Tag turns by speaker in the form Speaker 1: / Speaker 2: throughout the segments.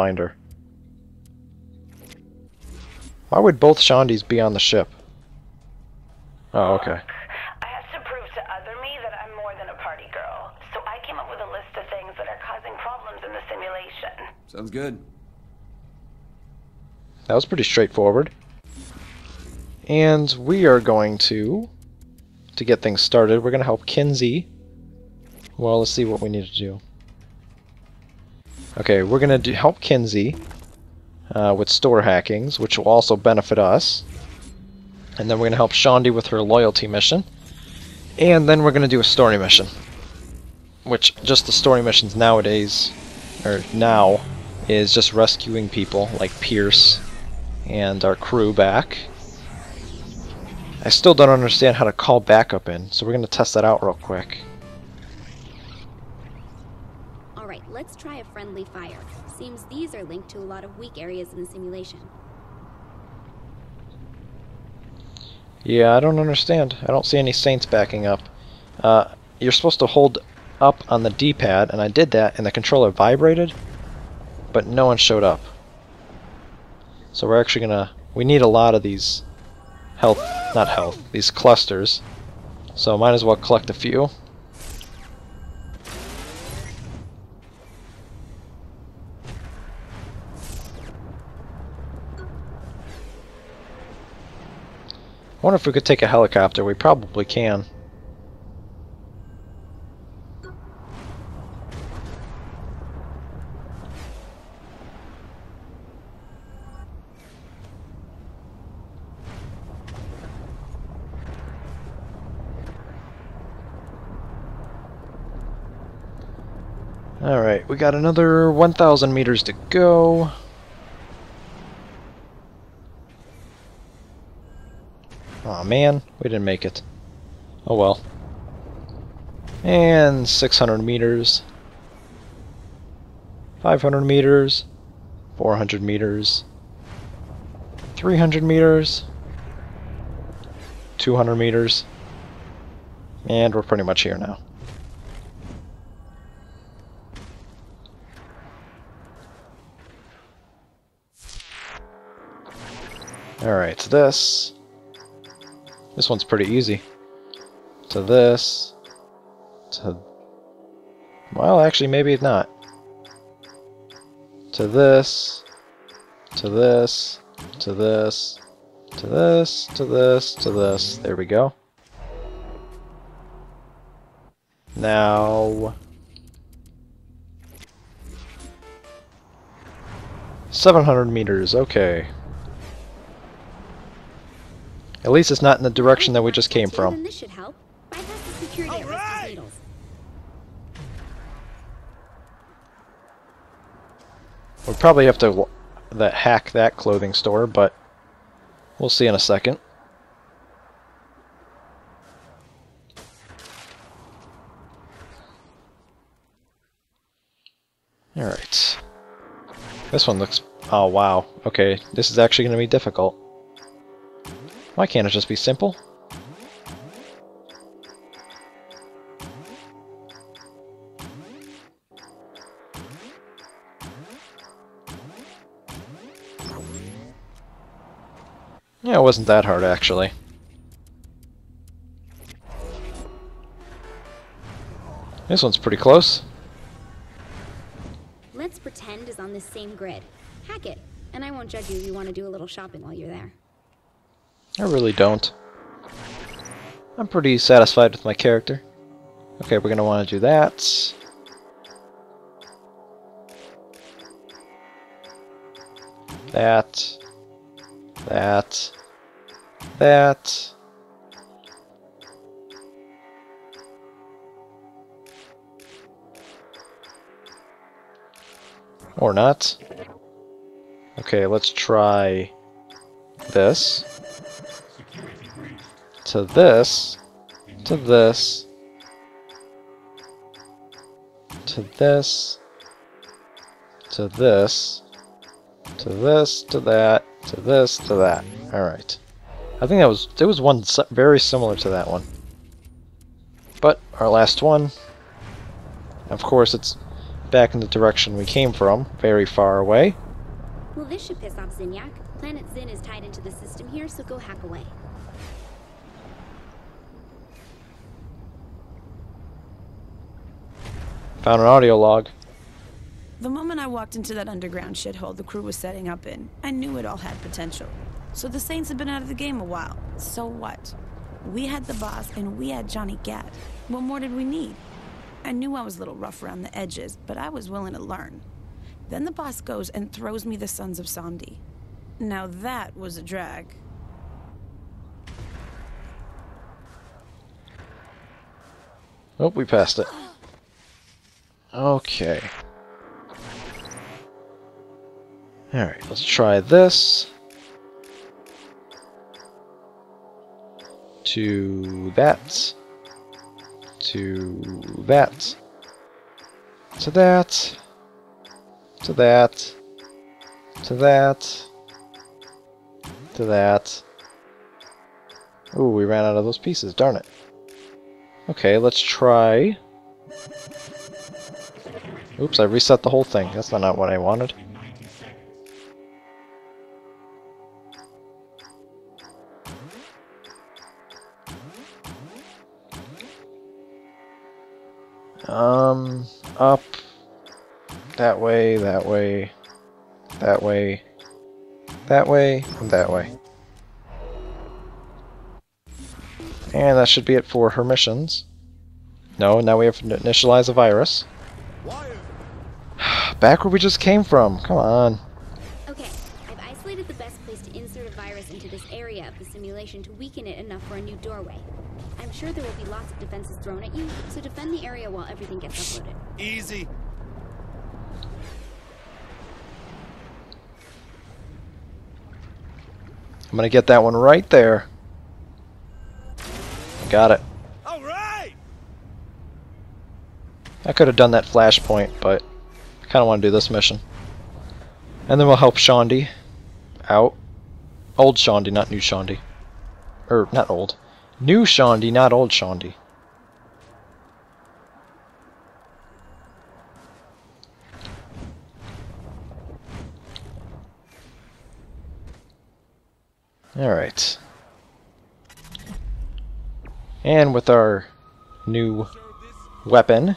Speaker 1: find her. Why would both Shaundis be on the ship? Oh, okay.
Speaker 2: I have to prove to other me that I'm more than a party girl. So I came up with a list of things that are causing problems in the simulation.
Speaker 3: Sounds good.
Speaker 1: That was pretty straightforward. And we are going to, to get things started, we're going to help Kinzie. Well, let's see what we need to do. Okay, we're going to help Kinzie uh, with store hackings, which will also benefit us. And then we're going to help Shaundi with her loyalty mission. And then we're going to do a story mission. Which, just the story missions nowadays, or now, is just rescuing people like Pierce and our crew back. I still don't understand how to call backup in, so we're going to test that out real quick.
Speaker 4: Alright, let's try a friendly fire. Seems these are linked to a lot of weak areas in the simulation.
Speaker 1: Yeah, I don't understand. I don't see any saints backing up. Uh, you're supposed to hold up on the D-pad, and I did that, and the controller vibrated, but no one showed up. So we're actually gonna... We need a lot of these health... not health, these clusters. So might as well collect a few. Wonder if we could take a helicopter. We probably can. Alright, we got another 1,000 meters to go. Oh, man, we didn't make it. Oh well. And 600 meters. 500 meters. 400 meters. 300 meters. 200 meters. And we're pretty much here now. Alright, this... This one's pretty easy. To this... To... Well, actually, maybe not. To this... To this... To this... To this... To this... To this... There we go. Now... 700 meters, okay. At least it's not in the direction that we just came from.
Speaker 4: This should help. Bypass the security right.
Speaker 1: We'll probably have to that hack that clothing store, but we'll see in a second. Alright. This one looks... Oh, wow. Okay, this is actually going to be difficult. Why can't it just be simple? Yeah, it wasn't that hard actually. This one's pretty close.
Speaker 4: Let's pretend is on the same grid. Hack it, and I won't judge you if you want to do a little shopping while you're there.
Speaker 1: I really don't. I'm pretty satisfied with my character. Okay, we're going to want to do that. That. That. That. Or not. Okay, let's try this to this, to this, to this, to this, to this, to that, to this, to that. Alright. I think that was, there was one very similar to that one. But, our last one, of course it's back in the direction we came from, very far away.
Speaker 4: Well, this should piss off Zinyak. Planet Zin is tied into the system here, so go hack away.
Speaker 1: Found an audio log.
Speaker 3: The moment I walked into that underground shithole the crew was setting up in, I knew it all had potential. So the Saints had been out of the game a while. So what? We had the boss and we had Johnny Gat. What more did we need? I knew I was a little rough around the edges, but I was willing to learn. Then the boss goes and throws me the Sons of Samedi. Now that was a drag.
Speaker 1: Oh, we passed it. Okay. Alright, let's try this. To that. To that. To that. To that. To that. To that. Ooh, we ran out of those pieces, darn it. Okay, let's try... Oops, I reset the whole thing. That's not what I wanted. Um, up, that way, that way, that way, that way, and that way. And that should be it for her missions. No, now we have to initialize a virus. Back where we just came from. Come on.
Speaker 4: Okay, I've isolated the best place to insert a virus into this area of the simulation to weaken it enough for a new doorway. I'm sure there will be lots of defenses thrown at you, so defend the area while everything gets uploaded.
Speaker 5: Easy.
Speaker 1: I'm gonna get that one right there. Got it.
Speaker 5: All right.
Speaker 1: I could have done that flashpoint, but I kind of want to do this mission. And then we'll help Shaundi out. Old Shaundi, not new Shaundi. Or, er, not old. New Shaundi, not old Shaundi. Alright. And with our new weapon,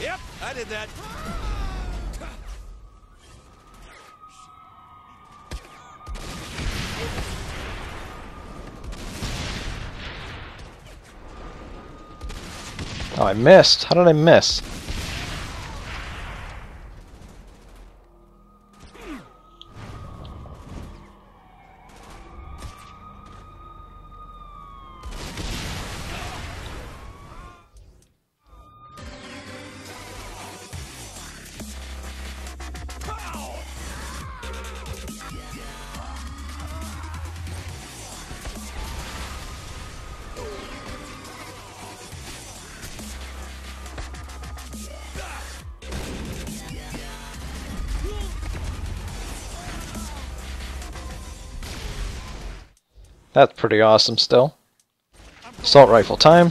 Speaker 5: Yep, I did that.
Speaker 1: Oh, I missed. How did I miss? That's pretty awesome still. Assault rifle time.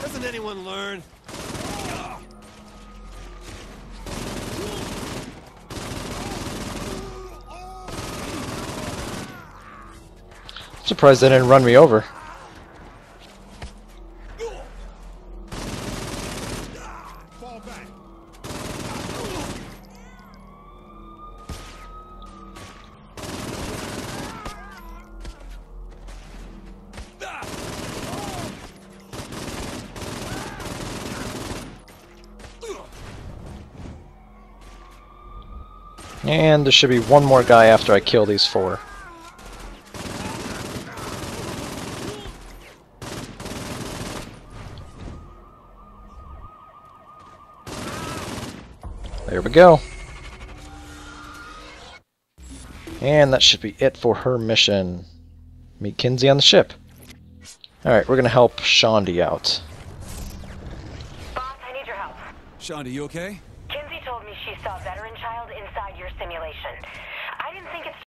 Speaker 5: Doesn't anyone learn?
Speaker 1: I'm surprised they didn't run me over. And there should be one more guy after I kill these four. There we go. And that should be it for her mission. Meet Kinzie on the ship. Alright, we're gonna help Shaundi out.
Speaker 2: Boss, I need your help.
Speaker 6: Shaundi, you okay?
Speaker 2: Kinzie told me she saw a veteran child inside your simulation.